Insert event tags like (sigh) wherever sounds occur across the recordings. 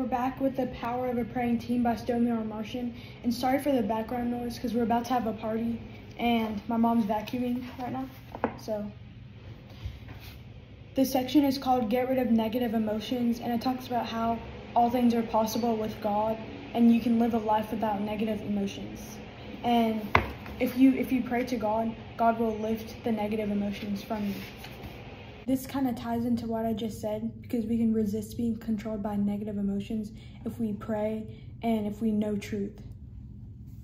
we're back with the Power of a Praying Teen by Stormie Omartian. And sorry for the background noise because we're about to have a party and my mom's vacuuming right now. So this section is called Get Rid of Negative Emotions and it talks about how all things are possible with God and you can live a life without negative emotions. And if you if you pray to God, God will lift the negative emotions from you. This kind of ties into what I just said because we can resist being controlled by negative emotions if we pray and if we know truth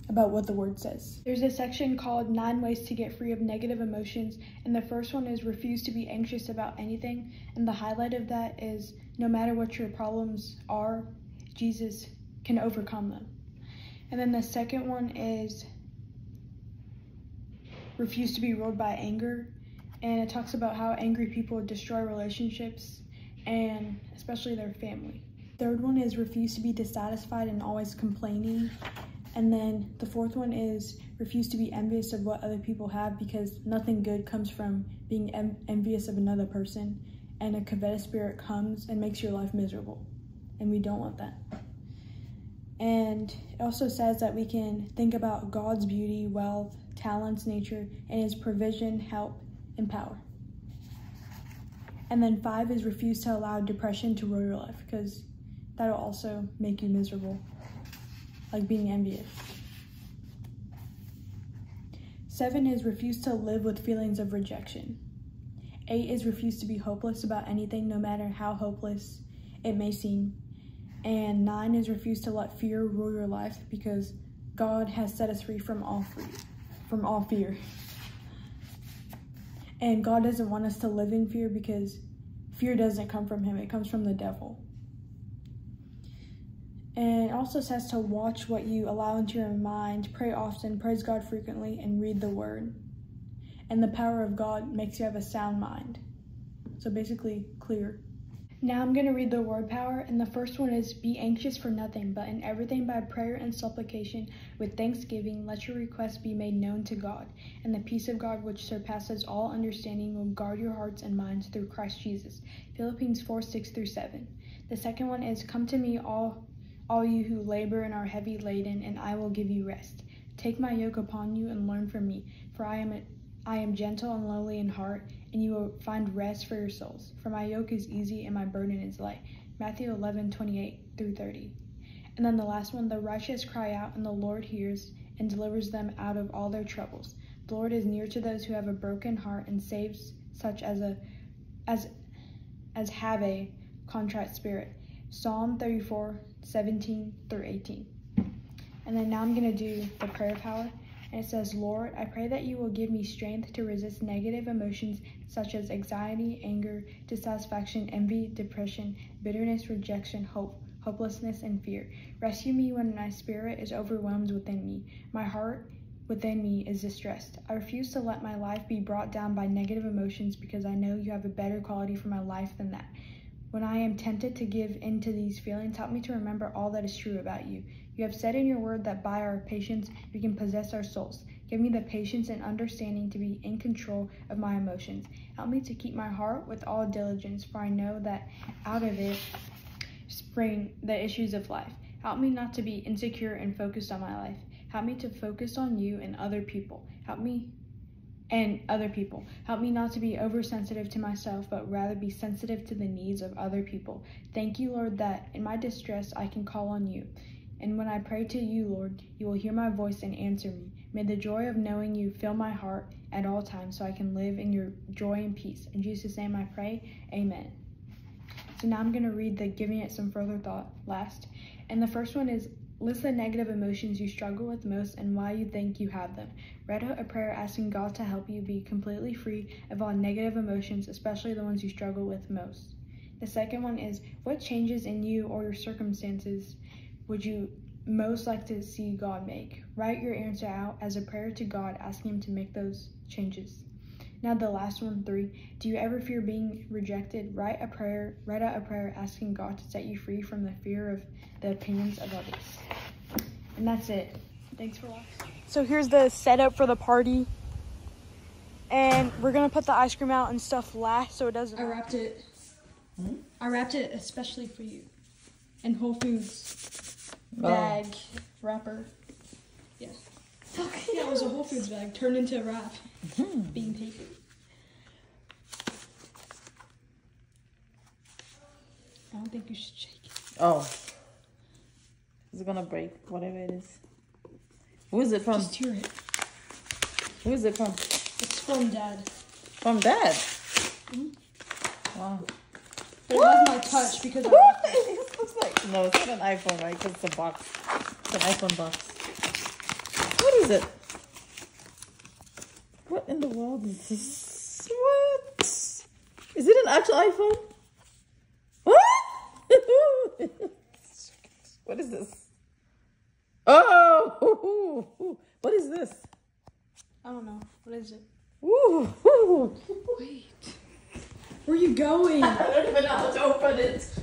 about what the word says. There's a section called Nine Ways to Get Free of Negative Emotions, and the first one is refuse to be anxious about anything. And the highlight of that is no matter what your problems are, Jesus can overcome them. And then the second one is refuse to be ruled by anger and it talks about how angry people destroy relationships and especially their family. Third one is refuse to be dissatisfied and always complaining. And then the fourth one is refuse to be envious of what other people have because nothing good comes from being envious of another person. And a covetous spirit comes and makes your life miserable. And we don't want that. And it also says that we can think about God's beauty, wealth, talents, nature, and his provision, help, and power. And then five is refuse to allow depression to rule your life because that'll also make you miserable, like being envious. Seven is refuse to live with feelings of rejection. Eight is refuse to be hopeless about anything, no matter how hopeless it may seem. And nine is refuse to let fear rule your life because God has set us free from all free, from all fear. And God doesn't want us to live in fear because fear doesn't come from him, it comes from the devil. And it also says to watch what you allow into your mind, pray often, praise God frequently, and read the word. And the power of God makes you have a sound mind. So basically, clear. Now I'm going to read the word power, and the first one is Be anxious for nothing, but in everything by prayer and supplication with thanksgiving, let your requests be made known to God. And the peace of God, which surpasses all understanding, will guard your hearts and minds through Christ Jesus. Philippians 4 6 through 7. The second one is Come to me, all, all you who labor and are heavy laden, and I will give you rest. Take my yoke upon you and learn from me, for I am I am gentle and lowly in heart, and you will find rest for your souls. For my yoke is easy and my burden is light. Matthew 11, 28 through 30. And then the last one, the righteous cry out, and the Lord hears and delivers them out of all their troubles. The Lord is near to those who have a broken heart and saves such as a as as have a contrite spirit. Psalm 34, 17 through 18. And then now I'm going to do the prayer power. And it says, Lord, I pray that you will give me strength to resist negative emotions such as anxiety, anger, dissatisfaction, envy, depression, bitterness, rejection, hope, hopelessness, and fear. Rescue me when my spirit is overwhelmed within me. My heart within me is distressed. I refuse to let my life be brought down by negative emotions because I know you have a better quality for my life than that. When I am tempted to give in to these feelings, help me to remember all that is true about you. You have said in your word that by our patience we can possess our souls. Give me the patience and understanding to be in control of my emotions. Help me to keep my heart with all diligence, for I know that out of it spring the issues of life. Help me not to be insecure and focused on my life. Help me to focus on you and other people. Help me and other people. Help me not to be oversensitive to myself, but rather be sensitive to the needs of other people. Thank you, Lord, that in my distress I can call on you. And when I pray to you, Lord, you will hear my voice and answer me. May the joy of knowing you fill my heart at all times so I can live in your joy and peace. In Jesus' name I pray, amen. So now I'm going to read the giving it some further thought last. And the first one is list the negative emotions you struggle with most and why you think you have them. Write out a prayer asking God to help you be completely free of all negative emotions, especially the ones you struggle with most. The second one is what changes in you or your circumstances would you most like to see God make? Write your answer out as a prayer to God, asking Him to make those changes. Now the last one, three. Do you ever fear being rejected? Write a prayer, write out a prayer asking God to set you free from the fear of the opinions of others. And that's it. Thanks for watching. So here's the setup for the party. And we're gonna put the ice cream out and stuff last so it doesn't. I wrapped it. Hmm? I wrapped it especially for you. and Whole Foods Oh. bag wrapper. Yeah. Yeah, it was a Whole Foods bag turned into a wrap. Being paper. I don't think you should shake it. Oh. Is it gonna break? Whatever it is. Who is it from? Just hear it. Who is it from? It's from Dad. From Dad. Mm-hmm. Wow. But it has my touch because I What? It looks like no, it's not an iPhone, right? Because it's a box. It's an iPhone box. What is it? What in the world is this? What? Is it an actual iPhone? What? (laughs) what is this? Oh, (laughs) what is this? I don't know. What is it? Ooh, ooh. (laughs) Wait. Where are you going? I don't even know how to open it.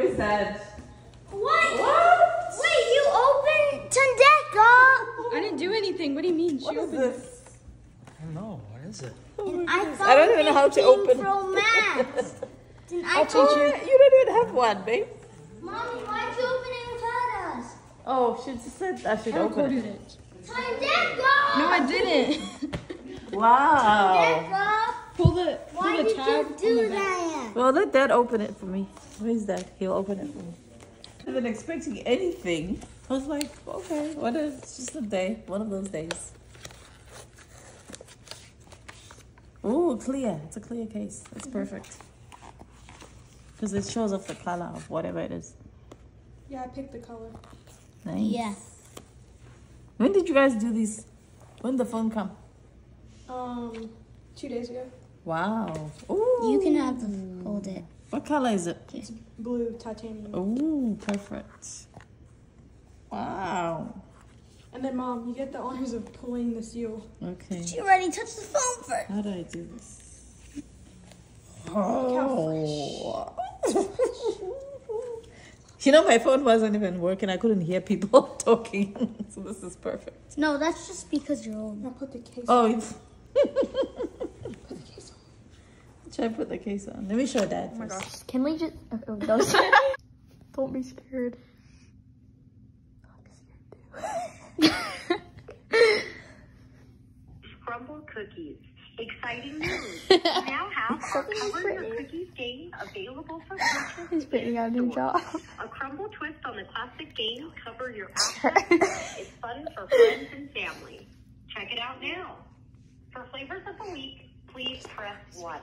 What is that? What? What? Wait, you opened Tandeka? I didn't do anything. What do you mean? She What is opened it. this? I don't know. What is it? Oh I, I don't even know how to open. Pro Max. (laughs) I I'll told teach you. You don't even have one, babe. Mommy, why'd you open it without us? Oh, she just said I should I open it. it. Tandeka! No, I didn't. (laughs) Wow. Tandeka! Pull the pull Why the did tab you on the do that? Well, let Dad open it for me. Where is that? He'll open it for me. I wasn't expecting anything. I was like, okay, what is? It's just a day. One of those days. Ooh, clear. It's a clear case. It's perfect. Because it shows off the color of whatever it is. Yeah, I picked the color. Nice. Yes. When did you guys do this? When did the phone come? Um, two days ago. Wow. Ooh. You can have the hold it. What color is it? It's blue titanium. Ooh, perfect. Wow. And then, mom, you get the honors of pulling the seal. Okay. She already touched the phone first. How do I do this? Oh. (laughs) you know, my phone wasn't even working. I couldn't hear people (laughs) talking. so this is perfect. No, that's just because you're old. Now put the case. Oh, it's. (laughs) Put the case on. Should I put the case on? Let me show Dad. Oh my first. gosh. Can we just? Oh, oh those. (laughs) Don't be scared. Scrumble cookies. Exciting news! We (laughs) now have our Cover Your Cookies game available for purchase. He's figuring out a new job. A crumble twist on the classic game Cover Your Assets. it's fun for friends and family. Check it out now. For flavors of the week, please press 1.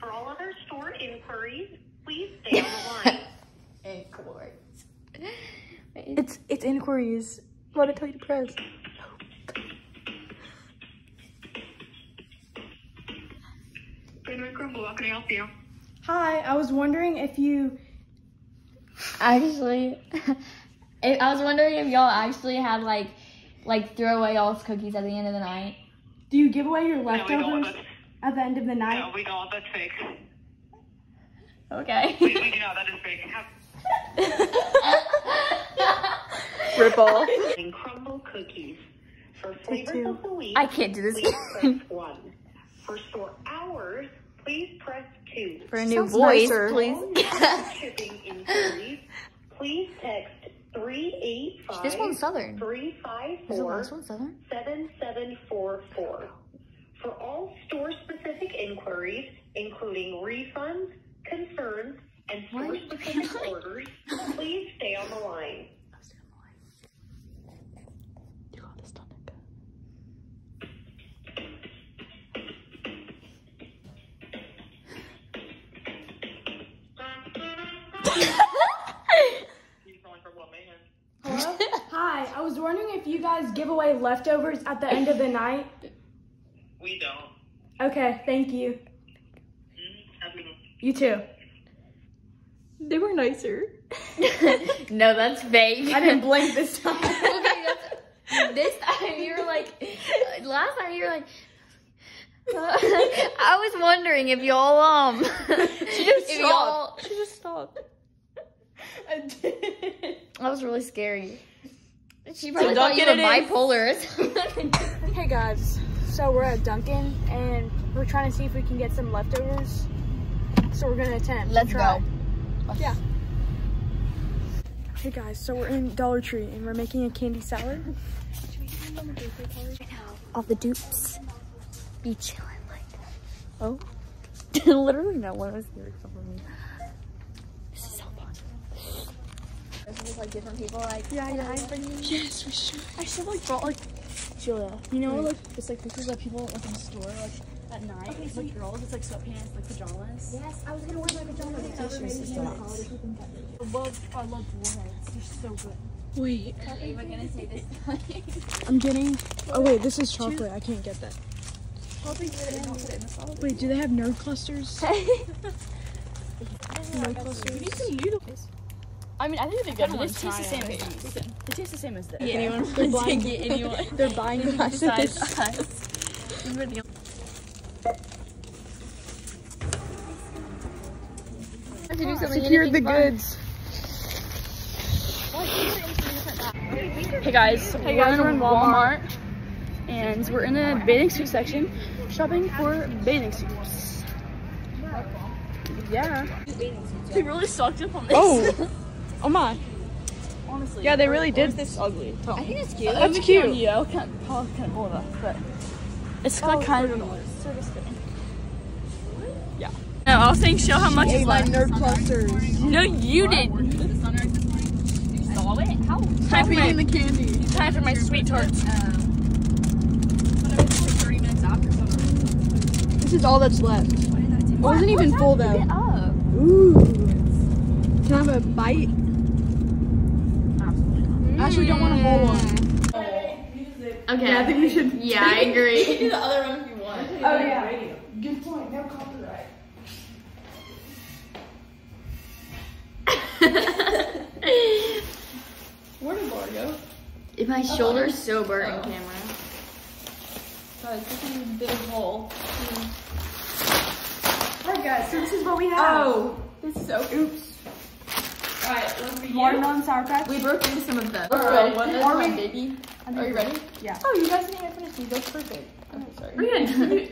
For all other store inquiries, please stay on the (laughs) line. inquiries. It's it's inquiries. What did I tell you to press? Greenwood Crumble, how can I help you? Hi, I was wondering if you. Actually, (laughs) I I was wondering if y'all actually had like, like throw away y'all's cookies at the end of the night. Do you give away your No, we don't. leftovers That's, at the end of the night? no, we don't. That's fake. Okay. We, we do not. That is fake. Have (laughs) Ripple. and crumble cookies. For flavors of the week, I can't do this. please press (laughs) one. For store hours, please press two. For a new Sounds voice, nicer. please. (laughs) Shipping inquiries, please text three eight five this one's southern. three five Is the last one southern? seven seven four four. For all store-specific inquiries, including refunds, concerns, and store-specific (laughs) orders, please stay on the line. Stay on the line. Hello? Hi, I was wondering if you guys give away leftovers at the end of the night. We don't. Okay, thank you. Have a good You too. They were nicer. (laughs) no, that's fake. I didn't blink this time. (laughs) okay, that's, (laughs) this time you were like, last time you were like. I was wondering if y'all um, She just if y'all. stopped. She just stopped. I did. That was really scary. She probably don't thought you get were bipolar. or something. Hey guys, so we're at Dunkin' and we're trying to see if we can get some leftovers. So we're gonna attempt. Let's try. go. Yeah. Hey guys, so we're in Dollar Tree and we're making a candy salad. All the dupes be chilling like. Oh. (laughs) Literally, no one was here except for me. This is so fun. There's like different people like Yeah, yeah. Yes, for sure. I should like brought like Julia. You know, like it's like pictures of people like in the store like at night. it's like girls. It's like sweatpants, like pajamas. Yes, I was gonna wear my pajamas. I love, I love warheads. They're so good. Wait, Ava gonna say this. (laughs) I'm getting. Oh wait, this is chocolate. I can't get that. Wait, do they have nerd clusters? (laughs) nerd clusters. I mean, I think they're good, but this tastes the same. Listen, it tastes the same as this. Yeah. Anyone? (laughs) They're They're buying, Take it, anyone. they're buying glasses. (laughs) Besides us. We were the Secured the goods. Hey guys, Hey we're guys, in we're in Walmart, and we're in the bathing suit section, shopping for bathing suits. Yeah. They really sucked up on this. Oh, (laughs) oh my. honestly. Yeah, they really did. This ugly. I think it's cute. That's cute. Yeah, I'll kind of, I'll kind of pull it up, but it's like kind of annoying. Yeah. No, I was saying show how much is left. nerd clusters. No, you didn't. Saw it? How? Time for my, the candy. time for my sweet tarts. This is all that's left. It wasn't even full though. Up. Ooh. Can I have a bite? Actually, don't want a whole one. Okay. Yeah, I think we should. Yeah, I agree. the other one if you want. Oh yeah. Good point. No copyright. (laughs) Where did Laura go? If my shoulder's so burnt in oh. camera. Guys, this is a big hole. Alright guys, so this is what we have. Oh, this is so. Oops. Alright, let's begin. Watermelon Sour Patch. We broke into some of them. Let's. One Are my baby. Are you ready? Yeah. Oh, you guys didn't even finish these. That's perfect. Okay, sorry. We're gonna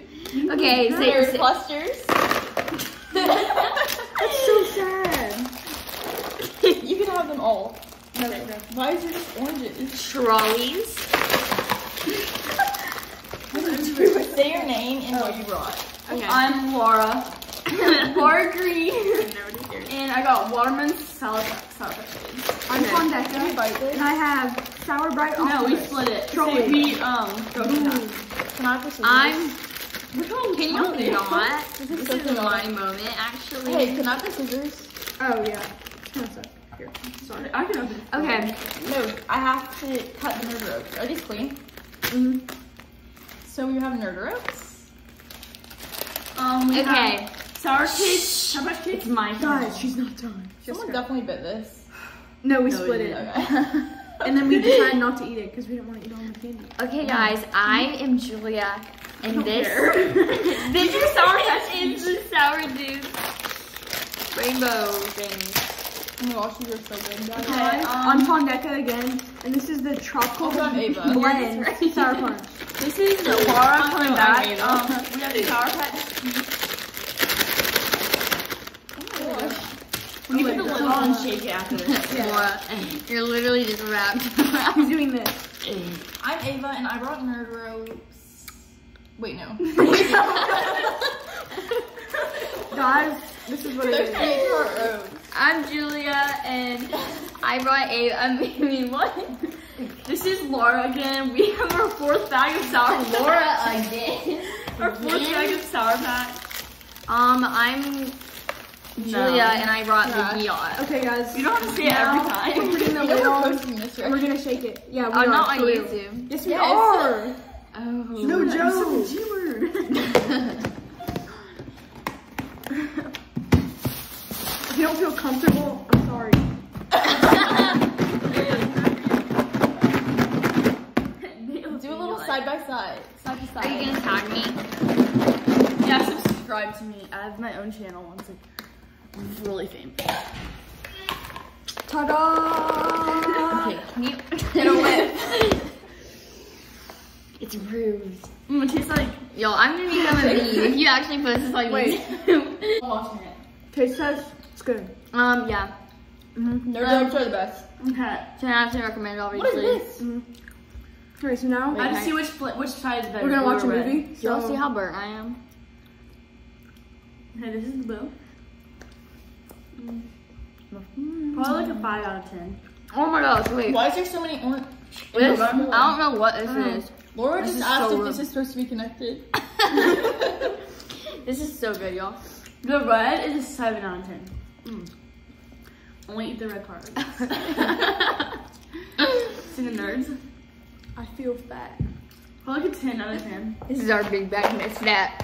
(laughs) Okay, say, Nerd say clusters. (laughs) That's so sad. you can have them all. Why is there just oranges? Trollis. (laughs) Say your name and what you brought. Okay. I'm Laura. Laura Green. And I got watermelon salad. salad I'm Condeka, and I have Sour Bright No, we split it. Trolli. So we um broke it. Can I have the scissors? I'm. Which one Can you mine? not? This This so is my moment, actually. Hey, can I have the scissors? Oh yeah. Here. Sorry. I can open it. Okay. No, I have to cut the nerd ropes. Are these clean? Mm-hmm. So we have nerd ropes. Um, we Okay. have sour cake. How much cake? It's my Guys, she's not done. Someone definitely bit this. No, we split it. (laughs) Okay. And then we (laughs) decided not to eat it because we didn't want to eat all the candy. Okay, guys, I am Julia, and this (laughs) this is sour is the sour dude rainbow thing. oh my gosh, these are so good. Okay, Okay, I'm um, Condeka again, and this is the tropical Also, I'm blend sour punch. this is the Laura coming back. Ava. Um, we have the sour patch. When you put the lid on and shake it after this. (laughs) Laura, you're literally just wrapped Who's (laughs) doing this? I'm Ava and I brought nerd ropes. Wait, no. (laughs) Guys, this is what it There's is. three nerd ropes. I'm Julia, and I brought a. I mean, what? This is Laura again. We have our fourth bag of sour Laura again. Our fourth bag of sour patch. Um, I'm Julia, and I brought Trash. the yacht. Okay, guys. You don't have to say it every time. We're putting (laughs) the You lid we're on, and we're gonna shake it. Yeah, we I'm are. not on for real. YouTube. Yes, we Yes. are. Oh. No joke. (laughs) if you don't feel comfortable, I'm sorry. (laughs) Do a little side by side. Side by Are you side. gonna tag me? Yeah, subscribe to me. I have my own channel. It's like really famous. Ta-da! Okay, can you get away? (laughs) It's rude. Mm, it tastes like Yo, I'm gonna become a (laughs) bee. If you actually post this on Wait. I'm watching it. Taste test. It's good. Um, yeah. Mm. Nerd ropes are the best. Okay. So I have to recommend, What obviously. is this? Okay, so now I have to see which which side is better. we're gonna watch a blue or red. movie. Y'all see how burnt I am? Okay, this is the blue. Probably like a five out of ten. Oh my gosh, wait. Why is there so many orange? This, I don't know what this is. Laura This just is asked so if this is supposed to be connected. (laughs) (laughs) This is so good, y'all. The red is a seven out of ten. Mm. Only eat the red part. (laughs) See the nerds? I feel fat. Probably like a ten out of ten. This is our big bag of snap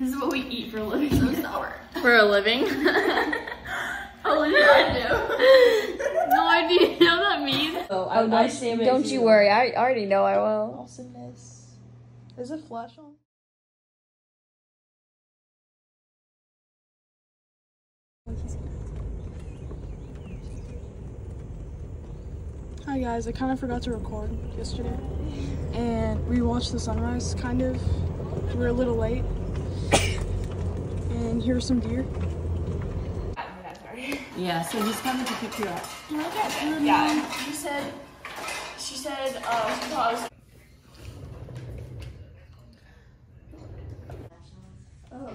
This is what we eat for a living. So sour. for a living. (laughs) Oh, (laughs) yeah, no idea what that means. Oh, I, I stand Don't you worry, I already know I will. Awesomeness. Is it flash on? Hi guys, I kind of forgot to record yesterday, and we watched the sunrise. Kind of, we were a little late, and here's some deer. Yeah, so he's coming to pick you up. Yeah, she said, she said, uh, she thought I was Oh,